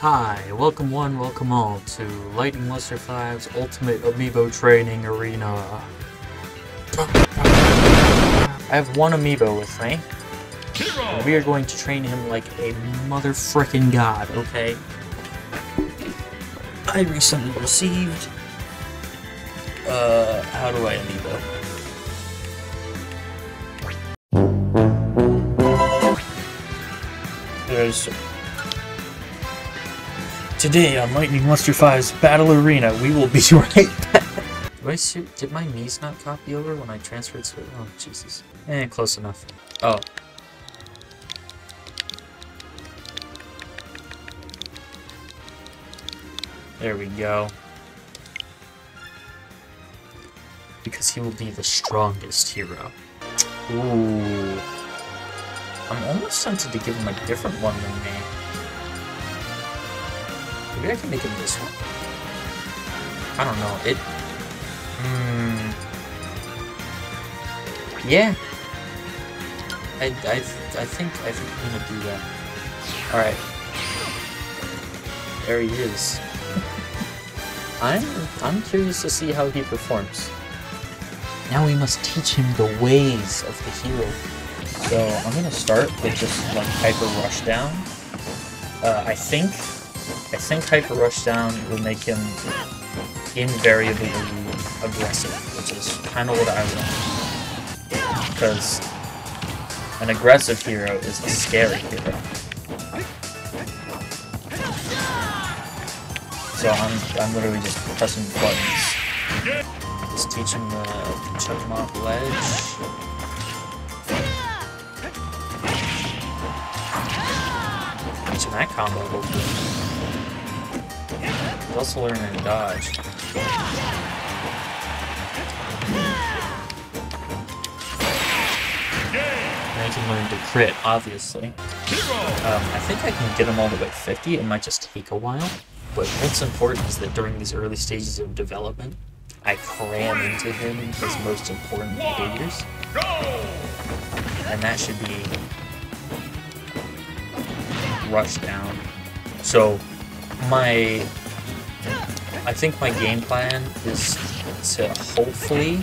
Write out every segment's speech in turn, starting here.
Hi, welcome one, welcome all to Lightning Luster 5's Ultimate Amiibo Training Arena. I have one amiibo with me. And we are going to train him like a mother frickin' god, okay? I recently received. Uh, how do I amiibo? There's. Today on Lightning Luster 5's Battle Arena, we will be right back. Did, did my knees not copy over when I transferred to Oh, Jesus. Eh, close enough. Oh. There we go. Because he will be the strongest hero. Ooh. I'm almost tempted to give him a different one than me. Maybe I can make him this one. I don't know. It. Hmm. Yeah. I, I, I think I think I'm gonna do that. All right. There he is. I'm I'm curious to see how he performs. Now we must teach him the ways of the hero. So I'm gonna start with just like hyper rush down. Uh, I think I think hyper rush down will make him invariably aggressive, which is kind of what I want. Because an aggressive hero is a scary hero. So I'm I'm literally just pressing buttons. Just teach him the him off ledge. Teaching that combo, hopefully. Also learning to dodge. And I can learn to crit, obviously. Um, I think I can get him all the way 50. It might just take a while. But what's important is that during these early stages of development, I cram into him his most important behaviors. And that should be rush down. So my I think my game plan is to hopefully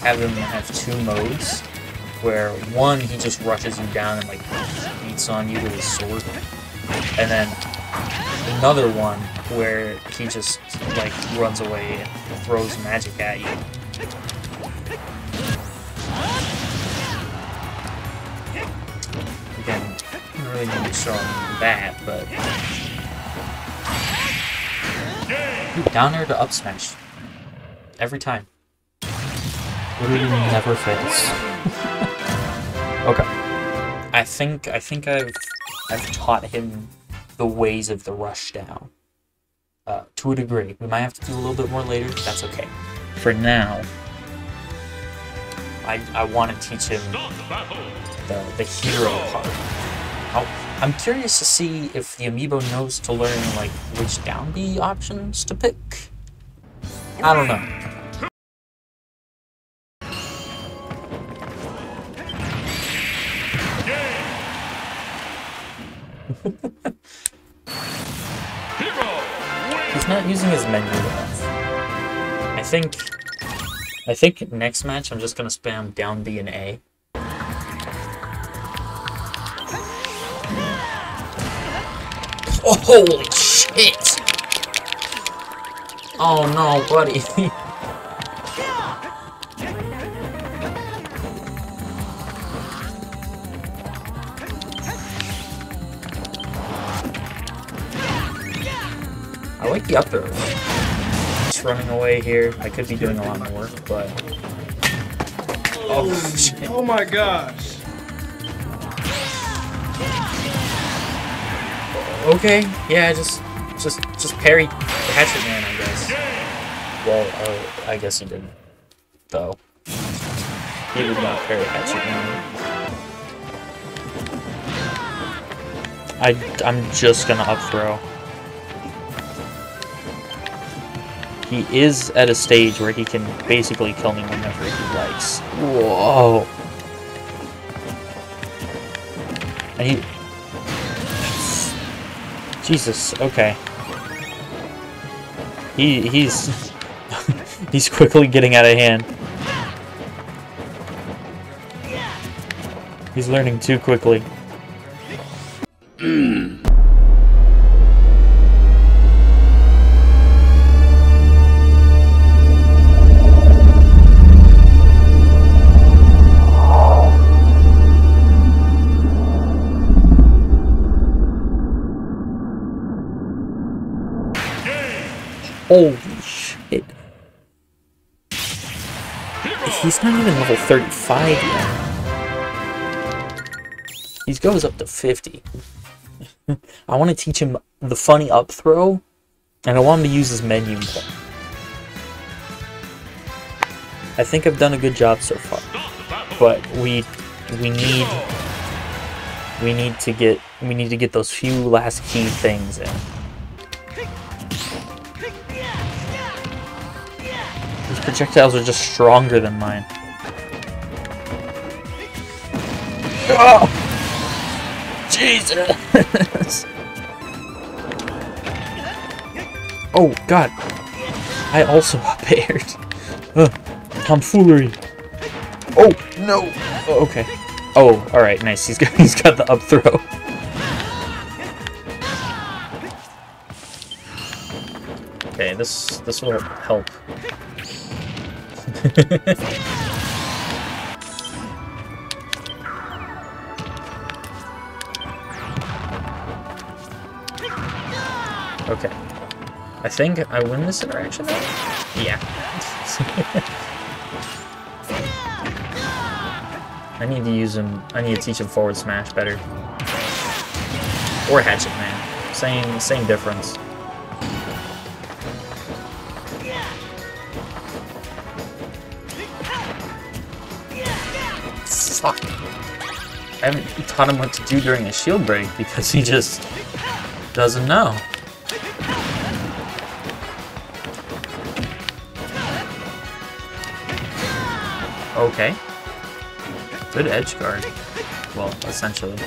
have him have two modes where one he just rushes you down and like beats on you with his sword. And then another one where he just like runs away and throws magic at you. Again, don't really need to show him that, but down air to up smash. Every time. Literally never fails. okay. I think I think I've I've taught him the ways of the rush down. Uh, to a degree. We might have to do a little bit more later. That's okay. For now, I I want to teach him the the hero part. I'll, I'm curious to see if the amiibo knows to learn like which down B options to pick. I don't know. He's not using his menu enough. I think I think next match I'm just gonna spam down B and A. Oh, holy shit! Oh no, buddy. I like the up throw. Just running away here. I could be doing a lot more, work, but... Oh, shit. Oh my gosh. Okay, yeah, just, just, just parry Hatchet Man, I guess. Well, uh, I guess he didn't, though. He did not parry Hatchet Man. I, I'm just gonna up throw. He is at a stage where he can basically kill me whenever he likes. Whoa! And he, Jesus, okay. He he's he's quickly getting out of hand. He's learning too quickly. Holy shit. He's not even level 35 yet. He goes up to 50. I want to teach him the funny up throw, and I want him to use his menu. I think I've done a good job so far, but we we need we need to get we need to get those few last key things in. Projectiles are just stronger than mine. Oh! Jesus! oh, God. I also appeared. Uh, tomfoolery. Oh, no! Oh, okay. Oh, alright, nice. He's got, he's got the up throw. Okay, this this will help. Okay. I think I win this interaction? Yeah. I need to use him, I need to teach him forward smash better. Or Hatchet Man. Same, same difference. Fuck. I haven't taught him what to do during a shield break because he just doesn't know. Okay. Good edge guard. Well, essentially.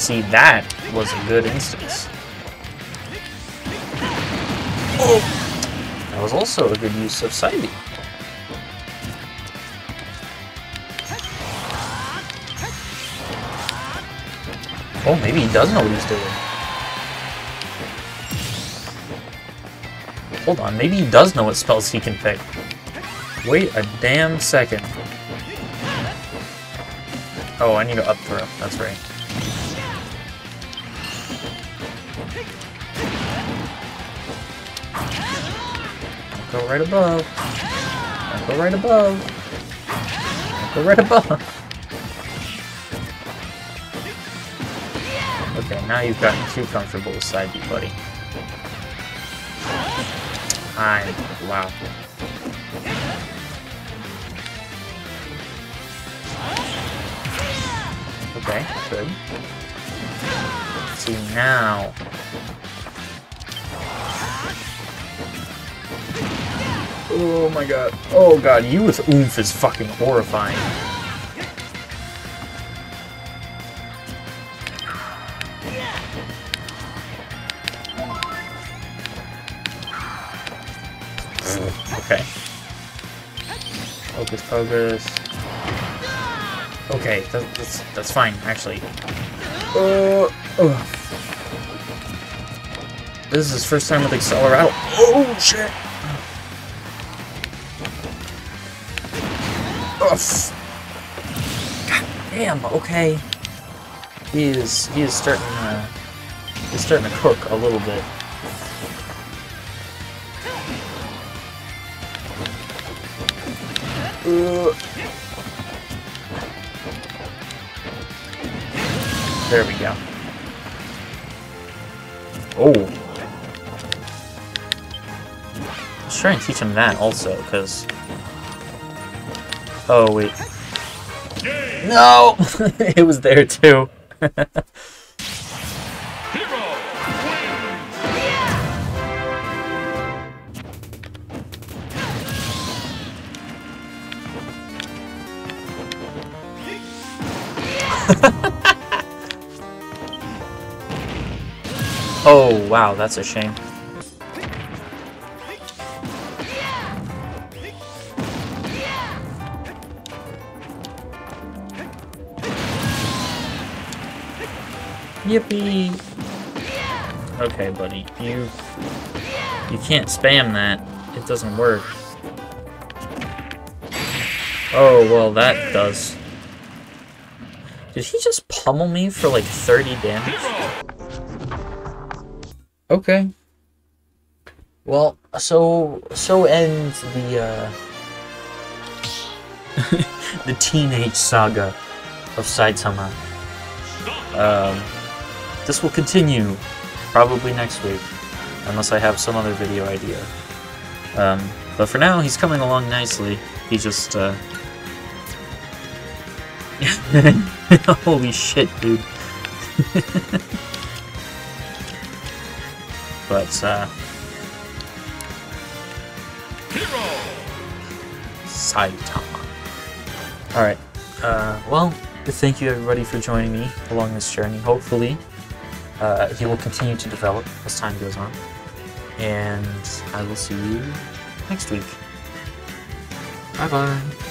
See that was a good instance. Oh! That was also a good use of Side Oh, maybe he does know what he's doing. Hold on, maybe he does know what spells he can pick. Wait a damn second. Oh, I need to up throw. That's right. Right above. Go right above. Go right above. Okay, now you've gotten too comfortable with side B, buddy. I wow. Okay, good. See now. Oh my god. Oh god, you with oomph is fucking horrifying. okay. Focus. Okay, that, that's that's fine, actually. Uh, uh. This is his first time with Acceleratle. Oh, shit! Ugh. God damn, okay. He is, he is starting to, he's starting to cook a little bit. Uh. There we go. Oh. Let's try and teach him that also, because... Oh, wait. No! it was there, too. oh, wow, that's a shame. Yippee! Okay, buddy, you you can't spam that. It doesn't work. Oh, well, that does. Did he just pummel me for like 30 damage? Okay. Well, so so ends the uh the teenage saga of Saitama. Um this will continue probably next week, unless I have some other video idea. Um, but for now, he's coming along nicely. He just, uh... Holy shit, dude. but, uh... Saitama. Alright, uh, well, thank you everybody for joining me along this journey. Hopefully, uh, he will continue to develop as time goes on. And I will see you next week. Bye bye.